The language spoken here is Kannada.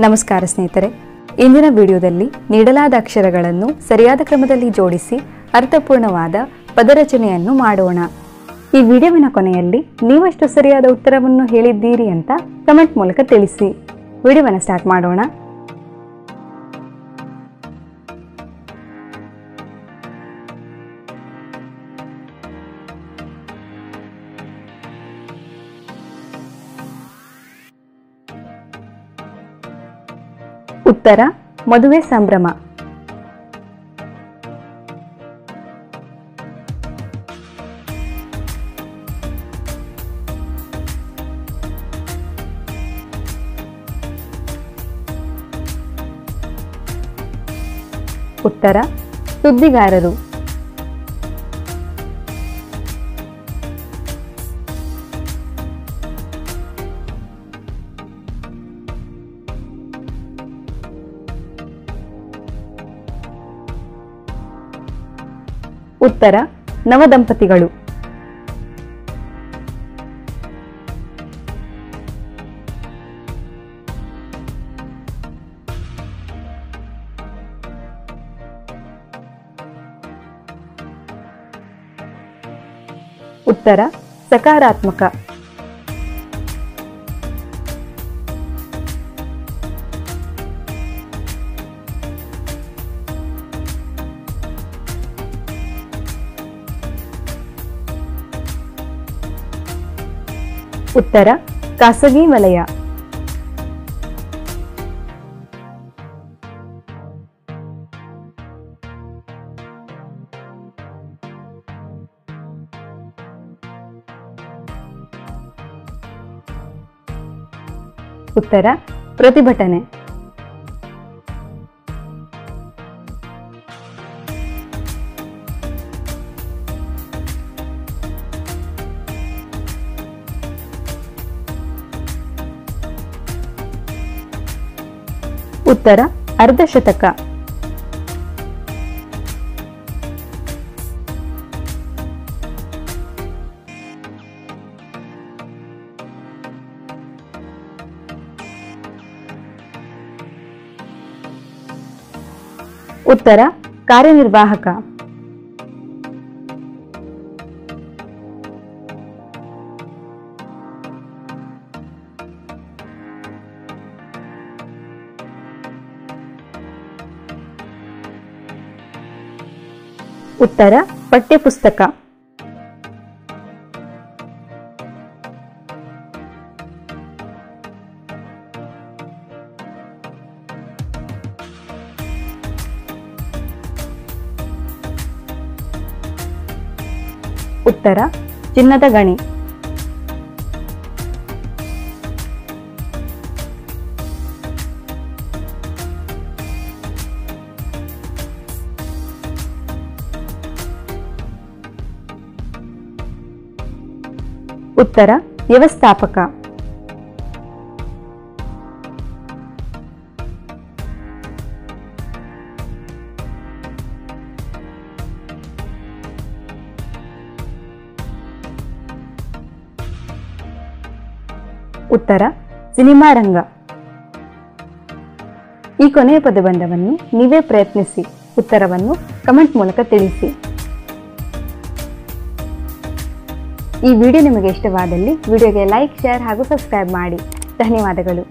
ನಮಸ್ಕಾರ ಸ್ನೇಹಿತರೆ. ಇಂದಿನ ವಿಡಿಯೋದಲ್ಲಿ ನೀಡಲಾದ ಅಕ್ಷರಗಳನ್ನು ಸರಿಯಾದ ಕ್ರಮದಲ್ಲಿ ಜೋಡಿಸಿ ಅರ್ಥಪೂರ್ಣವಾದ ಪದರಚನೆಯನ್ನು ಮಾಡೋಣ. ಈ ವಿಡಿಯೋವಿನ ಕೊನೆಯಲ್ಲಿ ನೀವಷ್ಟು ಸರಿಯಾದ ಉತ್ತರವನ್ನು ಹೇಳಿದ್ದೀರಿ ಅಂತ ಕಮೆಂಟ್ ಮೂಲಕ ತಿಳಿಸಿ. ವಿಡಿಯೋವನ್ನು ಸ್ಟಾರ್ಟ್ ಮಾಡೋಣ. ಉತ್ತರ ಮದುವೆ ಸಂಭ್ರಮ. ಉತ್ತರ ಸುದ್ದಿಗಾರರು. ಉತ್ತರ ನವದಂಪತಿಗಳು ಉತ್ತರ ಸಕಾರಾತ್ಮಕ. ಉತ್ತರ ಖಾಸಗಿ ವಲಯ. ಉತ್ತರ ಪ್ರತಿಭಟನೆ. ಉತ್ತರ ಅರ್ಧಶತಕ ಉತ್ತರ ಕಾರ್ಯನಿರ್ವಾಹಕ. ಉತ್ತರ ಪಠ್ಯಪುಸ್ತಕ. ಉತ್ತರ ಚಿನ್ನದ ಗಣಿ. ಉತ್ತರ ವ್ಯವಸ್ಥಾಪಕ. ಉತ್ತರ ಸಿನಿಮಾ ರಂಗ. ಈ ಕೊನೆಯ ಪದಬಂಧವನ್ನು ನೀವೇ ಪ್ರಯತ್ನಿಸಿ. ಉತ್ತರವನ್ನು ಕಮೆಂಟ್ ಮೂಲಕ ತಿಳಿಸಿ. ಈ ವಿಡಿಯೋ ನಿಮಗೆ ಇಷ್ಟವಾದಲ್ಲಿ ವಿಡಿಯೋಗೆ ಲೈಕ್ ಶೇರ್ ಹಾಗೂ ಸಬ್ಸ್ಕ್ರೈಬ್ ಮಾಡಿ. ಧನ್ಯವಾದಗಳು.